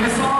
Pessoal,